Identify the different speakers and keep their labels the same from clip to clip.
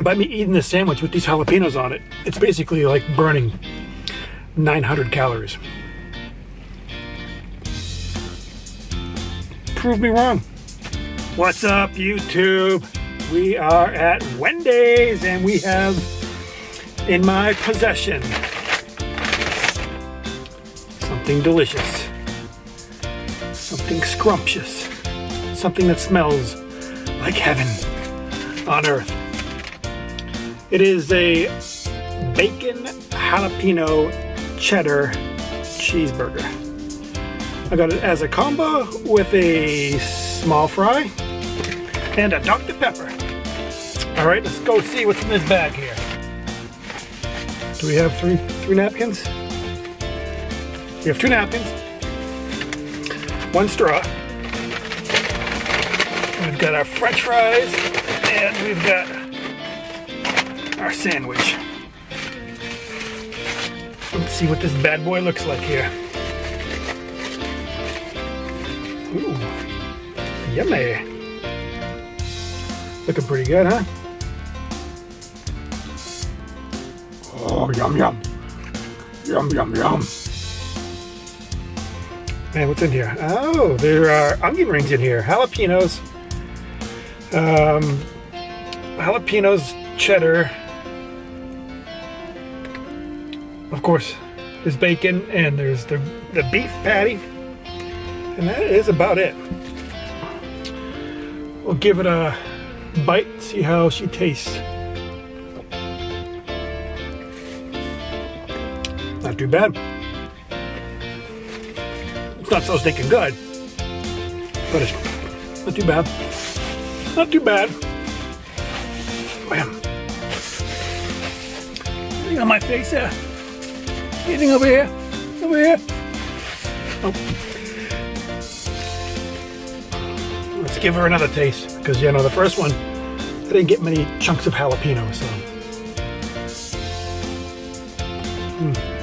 Speaker 1: by me eating this sandwich with these jalapenos on it, it's basically like burning 900 calories. Prove me wrong. What's up, YouTube? We are at Wendy's and we have in my possession something delicious, something scrumptious, something that smells like heaven on earth. It is a bacon jalapeno cheddar cheeseburger. I got it as a combo with a small fry and a Dr. Pepper. All right, let's go see what's in this bag here. Do we have three three napkins? We have two napkins, one straw. We've got our french fries, and we've got our sandwich. Let's see what this bad boy looks like here. Ooh, yummy. Looking pretty good, huh? Oh, yum, yum. Yum, yum, yum. Man, what's in here? Oh, there are onion rings in here. Jalapenos. Um, jalapenos, cheddar. Of course, there's bacon and there's the, the beef patty. And that is about it. We'll give it a bite, see how she tastes. Not too bad. It's not so stinking good, but it's not too bad. Not too bad. Bam. Look at my face there? Anything over here? Over here? Oh. Let's give her another taste because you know the first one I didn't get many chunks of jalapeno, so. Mm.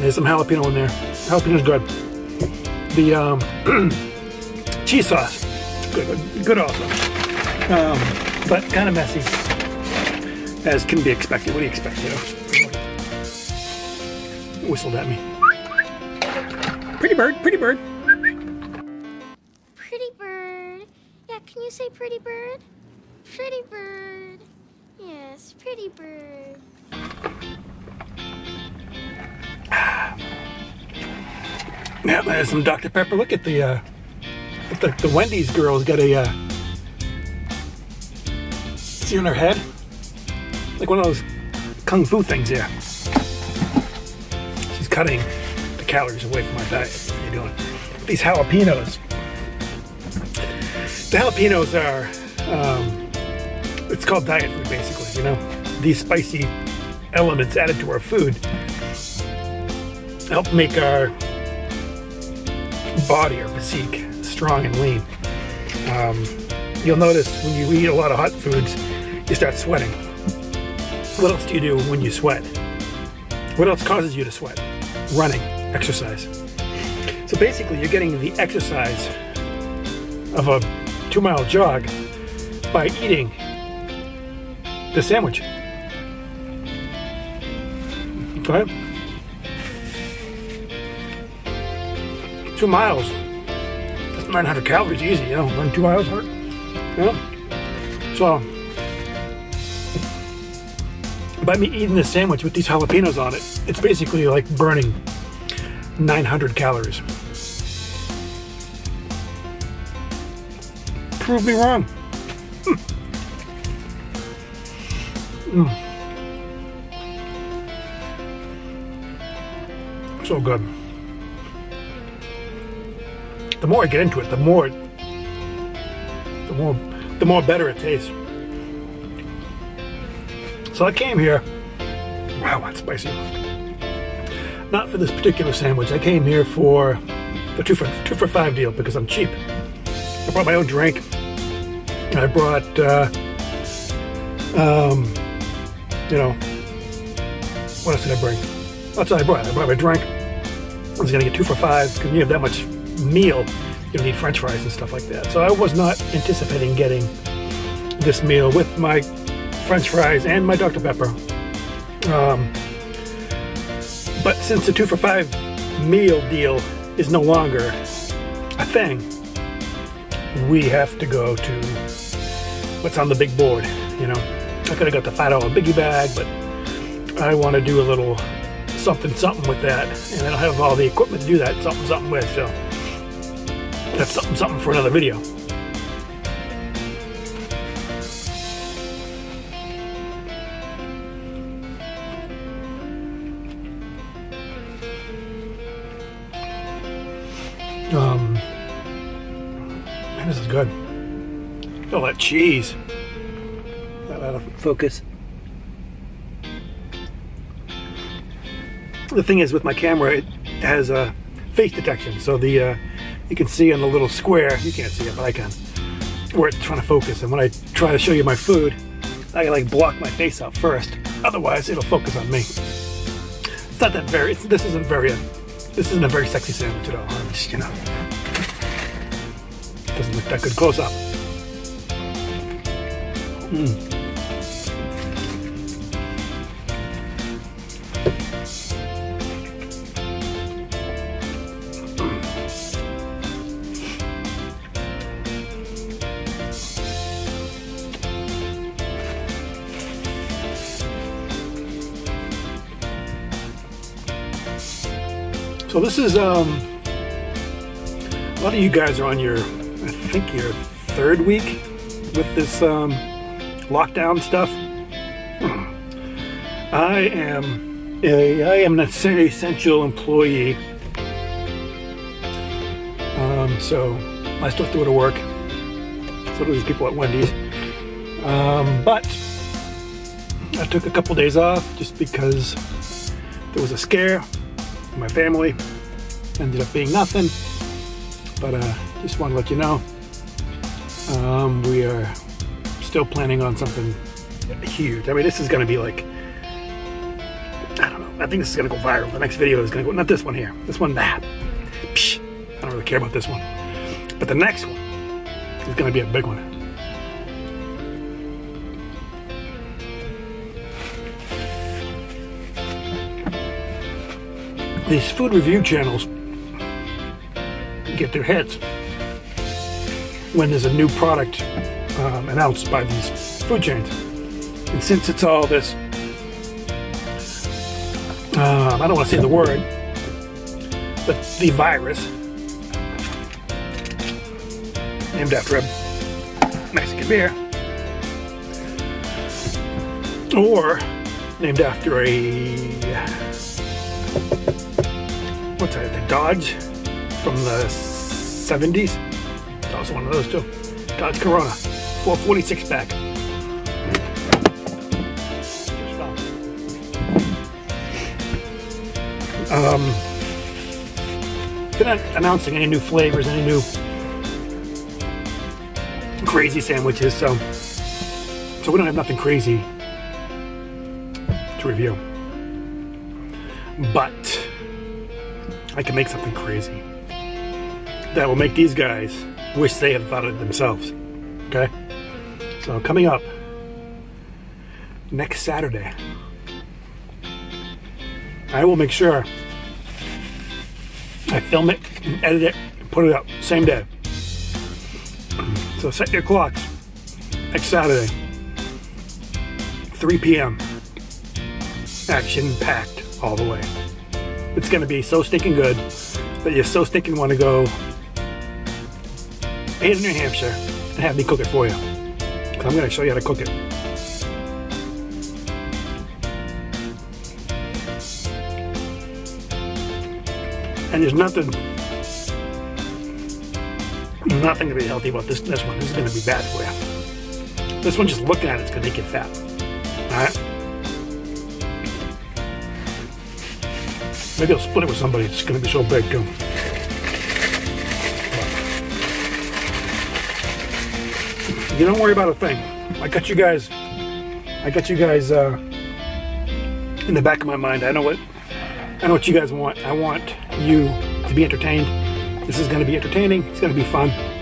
Speaker 1: There's some jalapeno in there. Jalapeno's good. The um, cheese sauce, good, good also. Um, but kind of messy, as can be expected. What do you expect, you know? Whistled at me. Pretty bird, pretty bird.
Speaker 2: Pretty bird. Yeah, can you say pretty bird? Pretty bird. Yes, pretty bird.
Speaker 1: Yeah, there's some Dr. Pepper. Look at the, uh, the, the Wendy's girl's got a, uh, see on her head? Like one of those kung fu things yeah. She's cutting the calories away from my diet. What are you doing? These jalapenos. The jalapenos are, um, it's called diet food basically, you know? These spicy elements added to our food help make our body or physique strong and lean. Um, you'll notice when you eat a lot of hot foods, you start sweating. What else do you do when you sweat? What else causes you to sweat? Running, exercise. So basically, you're getting the exercise of a two mile jog by eating the sandwich. Go ahead. two miles. That's 900 calories easy, you know, run two miles hard. Yeah. So, by me eating this sandwich with these jalapenos on it, it's basically like burning 900 calories. Prove me wrong. Mm. So good the more I get into it, the more, the more, the more better it tastes. So I came here. Wow, that's spicy. Not for this particular sandwich. I came here for the two for two for five deal because I'm cheap. I brought my own drink. I brought, uh, um, you know, what else did I bring? That's what I brought. I brought my drink, I was gonna get two for five because you have that much meal, you don't need French fries and stuff like that. So I was not anticipating getting this meal with my French fries and my Dr Pepper. Um, but since the two for five meal deal is no longer a thing, we have to go to what's on the big board. You know, I could have got the five dollar biggie bag, but I want to do a little something something with that, and I don't have all the equipment to do that something something with. So that's something something for another video. Um, man, this is good. All that cheese. That out of focus. The thing is, with my camera, it has a face detection, so the uh, you can see in the little square. You can't see it, but I can. Where it's trying to focus, and when I try to show you my food, I can like block my face out first. Otherwise, it'll focus on me. It's not that very. This isn't very. This isn't a very sexy sandwich at all. Just, you know, doesn't look that good close up. Mm. So this is um a lot of you guys are on your I think your third week with this um, lockdown stuff. I am a I am an essential employee. Um, so I still have to go to work. So do these people at Wendy's. Um, but I took a couple days off just because there was a scare my family. Ended up being nothing, but uh, just want to let you know um, we are still planning on something huge. I mean, this is going to be like I don't know. I think this is going to go viral. The next video is going to go not this one here. This one that. I don't really care about this one, but the next one is going to be a big one. These food review channels get their hits when there's a new product um, announced by these food chains. And since it's all this, um, I don't want to say the word, but the virus, named after a Mexican beer, or named after a what's that, the Dodge from the 70s. That was one of those too. Dodge Corona, 446 back. Um, they're not announcing any new flavors, any new crazy sandwiches, so so we don't have nothing crazy to review. But I can make something crazy that will make these guys wish they had thought of it themselves. Okay? So, coming up next Saturday, I will make sure I film it and edit it and put it up same day. So, set your clocks next Saturday, 3 p.m. Action packed all the way. It's to be so stinking good that you're so stinking want to go to New Hampshire and have me cook it for you. Because I'm to show you how to cook it. And there's nothing, nothing to be healthy about this, this one. This is to be bad for you. This one, just looking at it, it's to make you fat. All right? Maybe I'll split it with somebody. It's going to be so big, too. You don't worry about a thing. I got you guys. I got you guys uh, in the back of my mind. I know what. I know what you guys want. I want you to be entertained. This is going to be entertaining. It's going to be fun.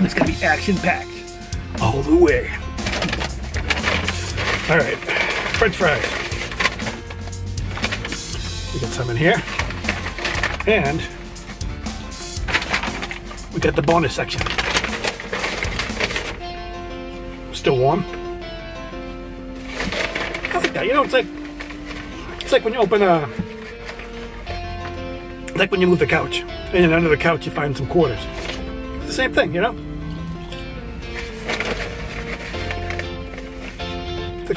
Speaker 1: It's going to be action packed all the way. All right, French fries. We got some in here, and we got the bonus section. Still warm. I like that. You know, it's like it's like when you open a like when you move the couch, and then under the couch you find some quarters. It's the same thing, you know.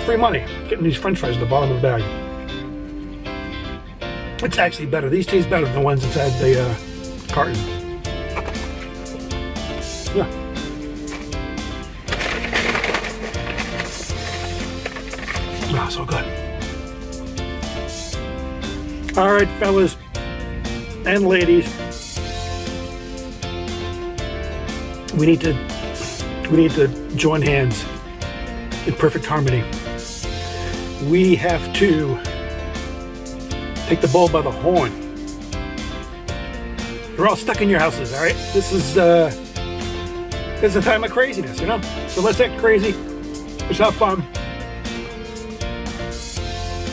Speaker 1: Free money getting these French fries at the bottom of the bag. It's actually better. These taste better than the ones inside the uh, carton. Yeah. Ah, so good. All right, fellas and ladies, we need to we need to join hands in perfect harmony. We have to take the bull by the horn. You're all stuck in your houses, all right? This is uh, this is a time of craziness, you know. So let's act crazy. Let's have fun.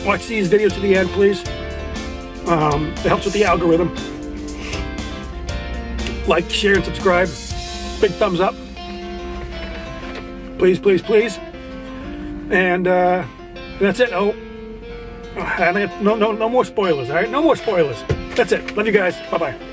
Speaker 1: Watch these videos to the end, please. Um, it helps with the algorithm. Like, share, and subscribe. Big thumbs up. Please, please, please. And uh, that's it. Oh, no, no, no more spoilers. All right, no more spoilers. That's it. Love you guys. Bye bye.